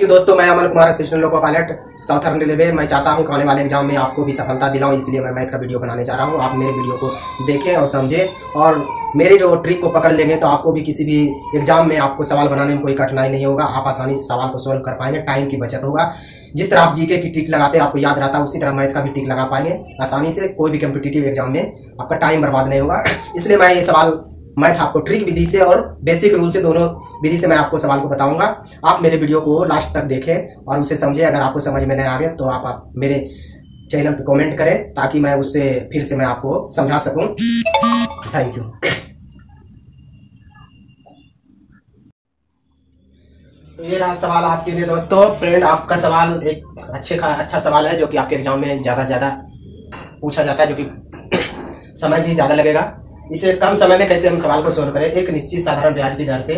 You दोस्तों, मैं Aman Kumar assistant loco pilot southern railway मैं चाहता हूँ कि आने वाले एग्ज़ाम में आपको भी सफलता दिलाऊं, इसलिए मैं मैथ का वीडियो बनाने जा रहा हूँ। आप मेरे वीडियो को देखें और समझें और मेरे जो ट्रिक को पकड़ लेंगे तो आपको भी किसी भी एग्ज़ाम में आपको सवाल बनाने में कोई कठिनाई नहीं होगा। आप आसानी से सवाल को सोल्व कर पाएँगे टाइम की बचत होगा। जिस तरह आप जीके की टिक लगाते हैं, आपको याद रहता है, उसी तरह मैथ का भी टिक लगा पाएँगे। आसानी से कोई भी कम्पिटेटिव एग्ज़ाम में आपका टाइम बर्बाद नहीं होगा। इसलिए मैं ये सवाल मैथ आपको ट्रिक विधि से और बेसिक रूल से दोनों विधि से मैं आपको सवाल को बताऊँगा। आप मेरे वीडियो को लास्ट तक देखें और उसे समझें। अगर आपको समझ में नहीं आ गया तो आप, आप मेरे चैनल पर कमेंट करें ताकि मैं उससे फिर से मैं आपको समझा सकूँ। थैंक यू तो ये रहा सवाल आपके लिए दोस्तों। फ्रेंड आपका सवाल एक अच्छे अच्छा सवाल है जो कि आपके एग्ज़ाम में ज़्यादा ज़्यादा पूछा जाता है जो कि समय भी ज़्यादा लगेगा। इसे कम समय में कैसे हम सवाल को सोल्व करें? एक निश्चित साधारण ब्याज की दर से,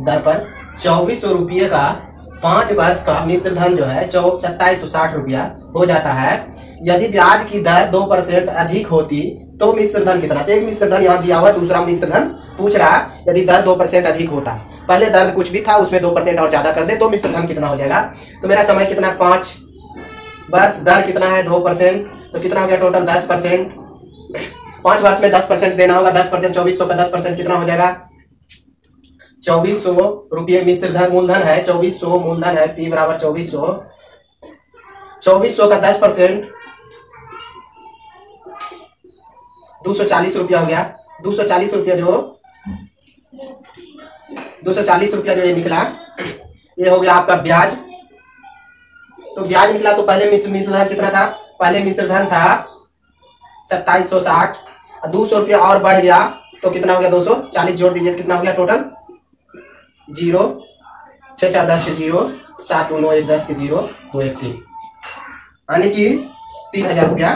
दर पर। चौबीस सौ रुपये का पाँच वर्ष का मिश्र धन जो है, चौ, सत्ताईस सौ साठ रुपया हो जाता है। यदि ब्याज की दर दो परसेंट अधिक होती तो मिश्र धन कितना? एक मिश्र धन यहाँ दिया हुआ दूसरा मिश्र धन पूछ रहा, यदि दर दो परसेंट अधिक होता, पहले दर कुछ भी था, उसमें दो परसेंट और ज़्यादा कर दे तो मिश्र धन कितना हो जाएगा? तो मेरा समय कितना? पाँच। वर्ष दर कितना है? दो परसेंट। तो कितना हो गया? टोटल दस परसेंट। पाँच वर्ष में दस परसेंट देना होगा, दस परसेंट चौबीस सौ का दस परसेंट कितना हो जाएगा? चौबीस सौ रुपये मिश्र धन मूलधन है, चौबीस सौ मूलधन है पी बराबर चौबीस सौ। चौबीस सौ का दस परसेंट दो सौ चालीस रुपया हो गया। दो सौ चालीस रुपया जो, दो सौ चालीस रुपया जो ये निकला, ये हो गया आपका ब्याज। तो ब्याज निकला तो पहले मिश्र मिश्र धन कितना था? पहले मिश्र धन था सत्ताईस सौ साठ। दो सौ रुपया और बढ़ गया तो कितना हो गया दो सौ? चालीस जोड़ दीजिए कितना हो गया टोटल ज़ीरो छः चार दस के ज़ीरो सात दो नौ एक दस के ज़ीरो दो एक तीन। यानी कि तीन हज़ार रुपया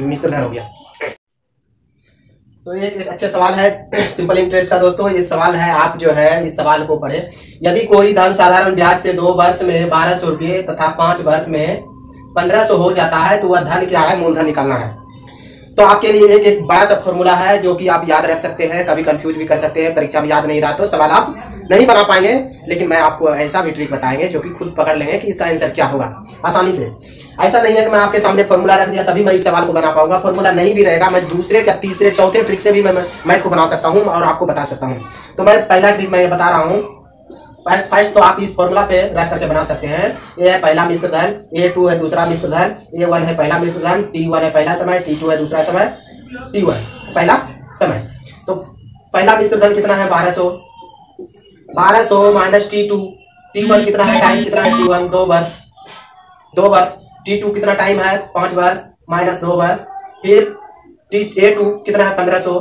मिश्र धन हो गया। तो एक, एक अच्छा सवाल है सिंपल इंटरेस्ट का दोस्तों ये सवाल है आप जो है इस सवाल को पढ़े। यदि कोई धन साधारण ब्याज से दो वर्ष में बारह सौ रुपये तथा पाँच वर्ष में पंद्रह सौ हो जाता है तो वह धन क्या है? मूलधन निकालना है। तो आपके लिए एक एक बड़ा सा फॉर्मूला है जो कि आप याद रख सकते हैं, कभी कंफ्यूज भी कर सकते हैं, परीक्षा में याद नहीं रहा तो सवाल आप नहीं बना पाएँगे, लेकिन मैं आपको ऐसा भी ट्रिक बताएँगे जो कि खुद पकड़ लेंगे कि इसका आंसर क्या होगा। आसानी से। ऐसा नहीं है कि मैं आपके सामने फॉर्मूला रख दिया तभी मैं इस सवाल को बना पाऊँगा फॉर्मूला नहीं भी रहेगा, मैं दूसरे या तीसरे, चौथे ट्रिक से भी मैं मैथ को बना सकता हूँ और आपको बता सकता हूँ। तो मैं पहला ट्रिक मैं बता रहा हूँ फ़र्स्ट तो आप इस फॉर्मूला पे रख करके बना सकते हैं। ये है पहला मिश्र धन, ए टू है दूसरा मिश्र धन, ए वन है पहला मिश्र धन, टी वन है पहला समय, टी टू है दूसरा समय, टी वन, पहला समय। तो पहला मिश्र धन कितना है? बारह सौ। बारह सौ minus T two, T one कितना है? टाइम कितना है? टी वन, दो वर्ष। दो वर्ष। टी टू कितना टाइम है? पाँच वर्ष, माइनस दो वर्ष। फिर टी, ए टू कितना है? पंद्रह सौ।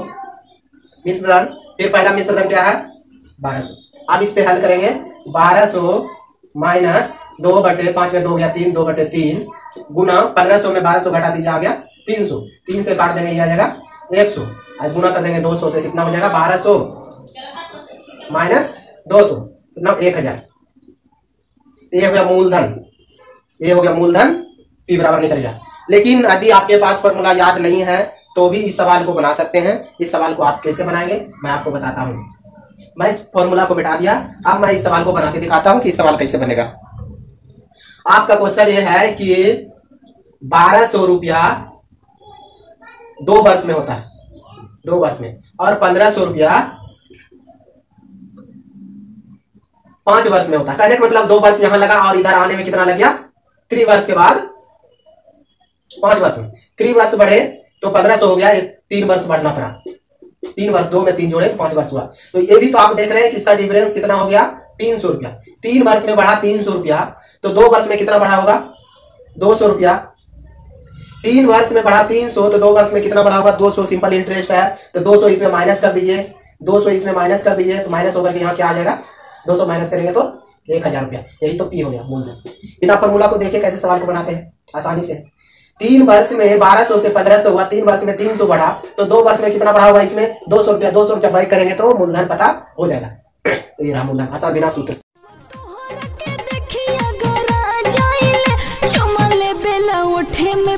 मिश्र धन। फिर पहला मिश्र धन क्या है? बारह सौ। अब इस पे हल करेंगे। बारह सौ माइनस दो बटे पाँच में दो गया तीन, दो बटे तीन, गुना पंद्रह सौ में बारह सौ घटा दीजिए, आ गया तीन सौ। तीन से काट देंगे, ये आ जाएगा एक सौ। और गुना कर देंगे दो सौ से कितना हो जाएगा? बारह सौ माइनस दो सौ। कितना? एक हज़ार। ये हो गया मूलधन। ये हो गया मूलधन पी बराबर निकल गया। लेकिन यदि आपके पास फॉर्मूला याद नहीं है तो भी इस सवाल को बना सकते हैं। इस सवाल को आप कैसे बनाएँगे? मैं आपको बताता हूँ। मैं इस फॉर्मूला को बिठा दिया। अब मैं इस सवाल को बना के दिखाता हूँ कि इस सवाल कैसे बनेगा। आपका क्वेश्चन ये है कि बारह सौ रुपया दो वर्ष में होता है। दो वर्ष में। और पंद्रह सौ रुपया पाँच वर्ष में होता है। कहने का मतलब दो वर्ष यहाँ लगा और इधर आने में कितना लग गया? थ्री वर्ष के बाद पाँच वर्ष में। थ्री वर्ष बढ़े तो पंद्रह सौ हो गया तीन वर्ष बढ़ना पड़ा। तीन वर्ष दो में तीन जोड़े तो पाँच वर्ष हुआ। तो ये भी तो आप देख रहे हैं कि इसका डिफरेंस कितना हो गया? तीन सौ रुपया। तीन वर्ष में बढ़ा तीन सौ रुपया। तो दो वर्ष में कितना बढ़ा होगा? दो सौ रुपया। तीन वर्ष में बढ़ा तीन सौ तो दो वर्ष में कितना बढ़ा होगा? दो सौ। सिंपल इंटरेस्ट है। तो दो सौ इसमें माइनस कर दीजिए। दो सौ इसमें माइनस कर दीजिए। तो माइनस होकर यहाँ क्या आ जाएगा? दो सौ माइनस करेंगे तो एक हज़ार रुपया। यही तो पी हो गया, मूलधन। बिना फॉर्मूला को देखिए कैसे सवाल को बनाते हैं। आसानी से। तीन वर्ष में बारह सौ से पंद्रह सौ हुआ, तीन वर्ष में तीन सौ बढ़ा तो दो वर्ष में कितना बढ़ा हुआ इसमें? दो सौ रुपया, दो सौ रुपया बाई करेंगे तो मूलधन पता हो जाएगा। तो ये रहा मूलधन आसान बिना सूत्र से। उठे में